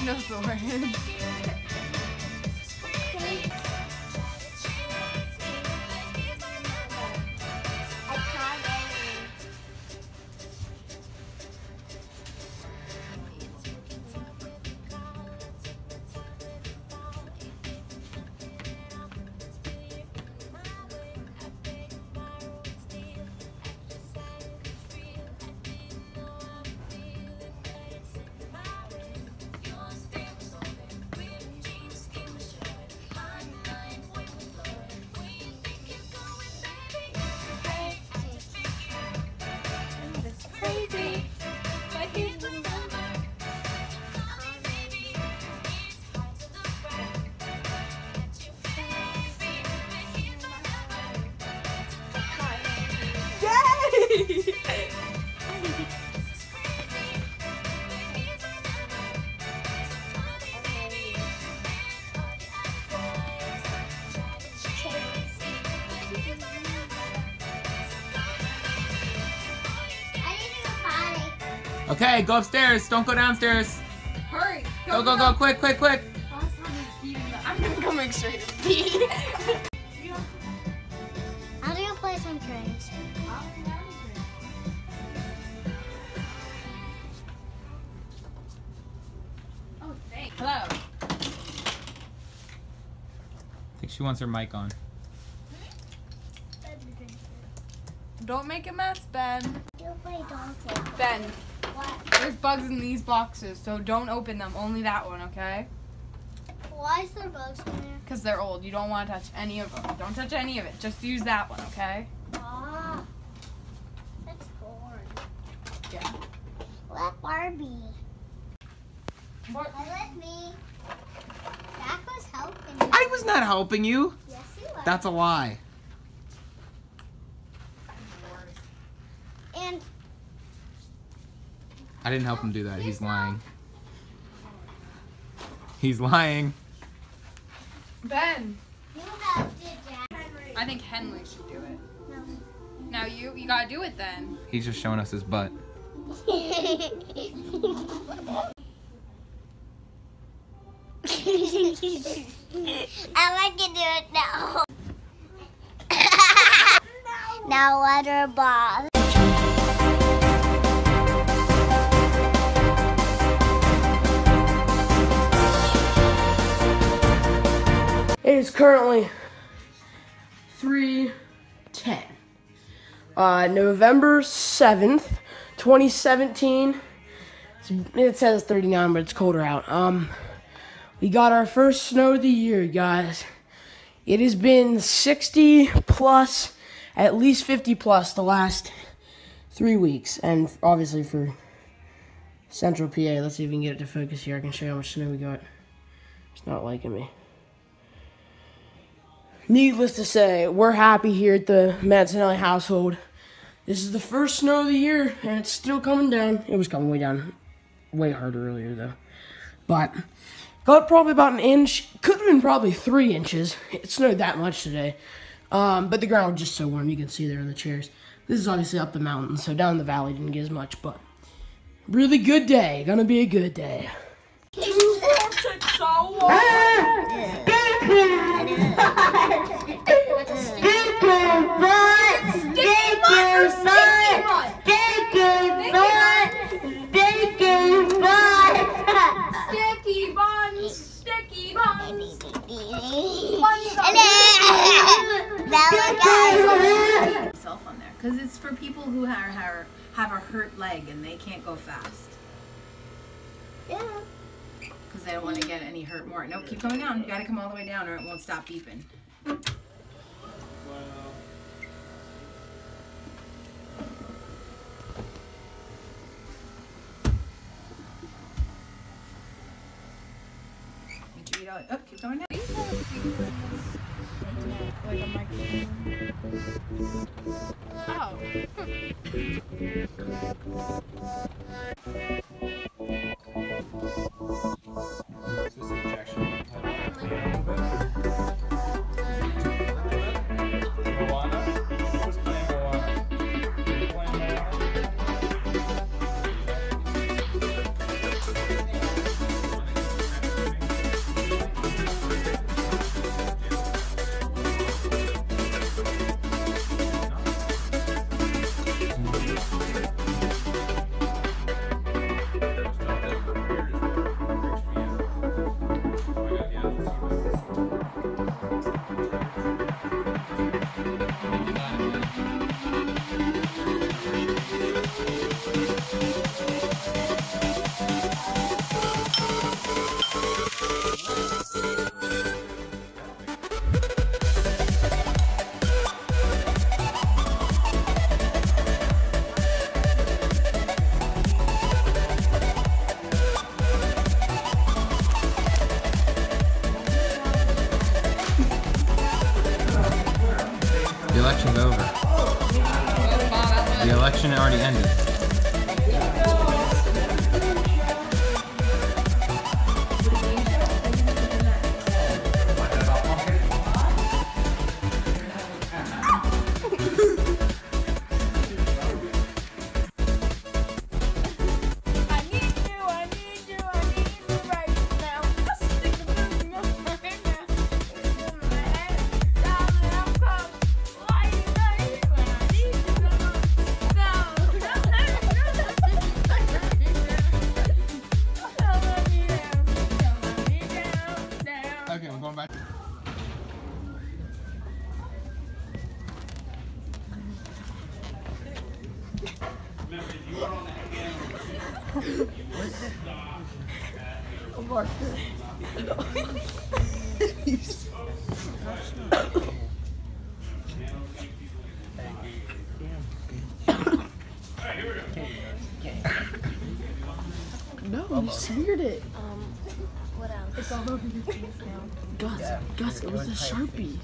Technosaurus. I Okay, go upstairs. Don't go downstairs. Hurry. Go, go, go, quick, quick, quick. I'm gonna go make sure to pee. How do you play some trains? Oh, thanks. Hello. I think she wants her mic on. Don't make a mess, Ben. You play donkey. Ben, What? There's bugs in these boxes, so don't open them. Only that one, okay? Why is there bugs in there? Because they're old. You don't want to touch any of them. Don't touch any of it. Just use that one, okay? Ah. That's boring. Yeah. Let Barbie. What? I let me. Jack was helping me. I was not helping you. Yes, he was. That's a lie. and I didn't help him do that. He's lying. He's lying. Ben, you helped it, Jack. I think Henley should do it. No. Now you, you gotta do it then. He's just showing us his butt. I like to do it now. now water ball. It is currently 310. Uh, November 7th, 2017. It's- It says 39, but it's colder out. Um, we got our first snow of the year, guys. It has been 60 plus, at least 50 plus the last three weeks. And obviously for Central PA, let's see if we can get it to focus here. I can show you how much snow we got. It's not liking me. Needless to say, we're happy here at the Manzanelli household. This is the first snow of the year, and it's still coming down. It was coming way down, way harder earlier though. But got probably about an inch. Could have been probably three inches. It snowed that much today. Um, but the ground was just so warm. You can see there in the chairs. This is obviously up the mountain, so down the valley didn't get as much. But really good day. Gonna be a good day. Because it's for people who are, have a hurt leg and they can't go fast. They don't want to get any hurt more. Nope, keep going down. You got to come all the way down or it won't stop beeping. Oh, keep going down. Oh. election's over. The election already ended. like no, you smeared it. Um, what else? It's all over your face now. Gus, yeah. Gus, it was a sharpie.